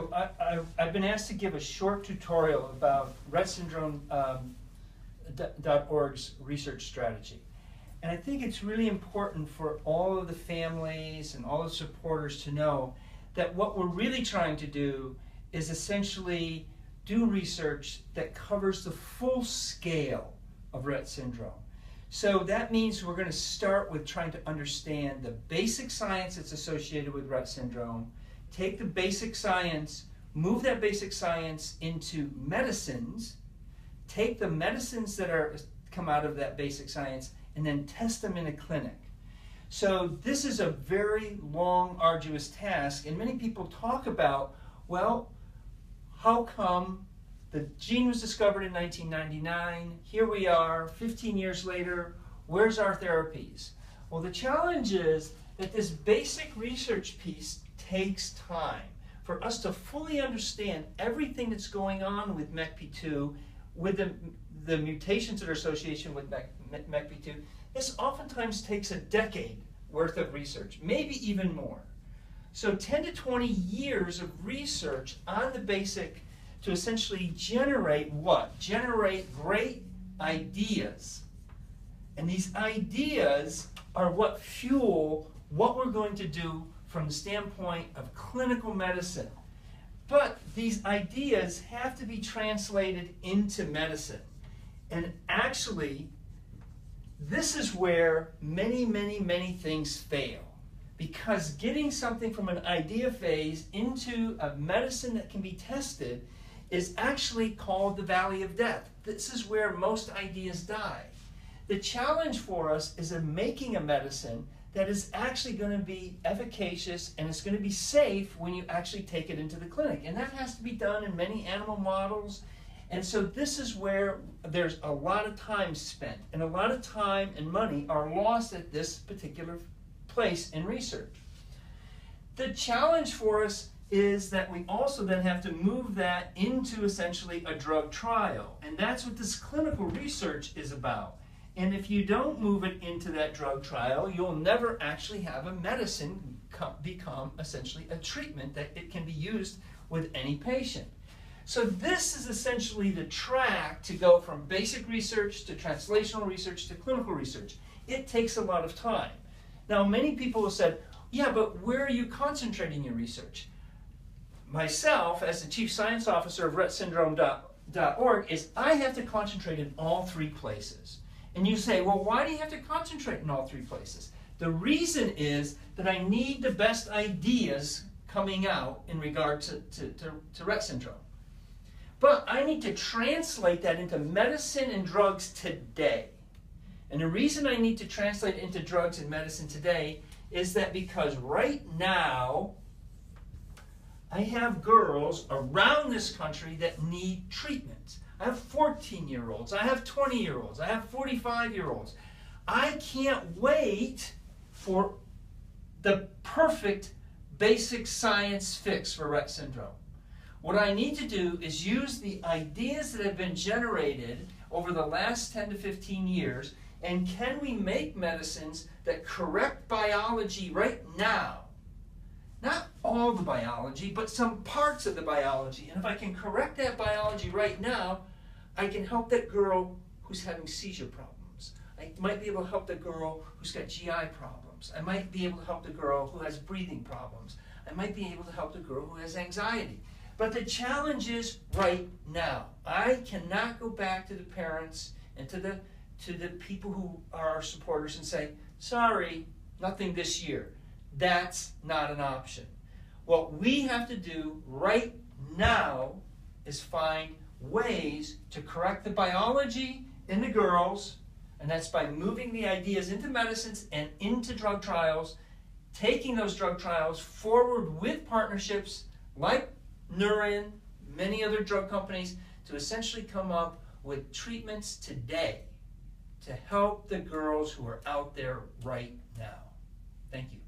So I, I've been asked to give a short tutorial about Rett Syndrome um, research strategy. And I think it's really important for all of the families and all the supporters to know that what we're really trying to do is essentially do research that covers the full scale of Rett syndrome. So that means we're going to start with trying to understand the basic science that's associated with Rett syndrome, take the basic science, move that basic science into medicines, take the medicines that are come out of that basic science, and then test them in a clinic. So this is a very long, arduous task, and many people talk about, well, how come the gene was discovered in 1999, here we are, 15 years later, where's our therapies? Well, the challenge is that this basic research piece takes time for us to fully understand everything that's going on with MECP2, with the, the mutations that are associated with MECP2. This oftentimes takes a decade worth of research, maybe even more. So 10 to 20 years of research on the basic to essentially generate what? Generate great ideas. And these ideas are what fuel what we're going to do from the standpoint of clinical medicine. But these ideas have to be translated into medicine. And actually, this is where many, many, many things fail. Because getting something from an idea phase into a medicine that can be tested is actually called the valley of death. This is where most ideas die. The challenge for us is in making a medicine that is actually going to be efficacious and it's going to be safe when you actually take it into the clinic. And that has to be done in many animal models. And so this is where there's a lot of time spent and a lot of time and money are lost at this particular place in research. The challenge for us is that we also then have to move that into essentially a drug trial. And that's what this clinical research is about. And if you don't move it into that drug trial, you'll never actually have a medicine become essentially a treatment that it can be used with any patient. So this is essentially the track to go from basic research to translational research to clinical research. It takes a lot of time. Now, many people have said, yeah, but where are you concentrating your research? myself as the chief science officer of RettSyndrome.org is I have to concentrate in all three places. And you say, well, why do you have to concentrate in all three places? The reason is that I need the best ideas coming out in regard to, to, to, syndrome. But I need to translate that into medicine and drugs today. And the reason I need to translate into drugs and medicine today is that because right now I have girls around this country that need treatment. I have 14 year olds, I have 20 year olds, I have 45 year olds. I can't wait for the perfect basic science fix for Rett syndrome. What I need to do is use the ideas that have been generated over the last 10 to 15 years and can we make medicines that correct biology right now not all the biology, but some parts of the biology. And if I can correct that biology right now, I can help that girl who's having seizure problems. I might be able to help the girl who's got GI problems. I might be able to help the girl who has breathing problems. I might be able to help the girl who has anxiety. But the challenge is right now. I cannot go back to the parents and to the to the people who are our supporters and say, sorry, nothing this year. That's not an option. What we have to do right now is find ways to correct the biology in the girls, and that's by moving the ideas into medicines and into drug trials, taking those drug trials forward with partnerships like Neuren, many other drug companies, to essentially come up with treatments today to help the girls who are out there right now. Thank you.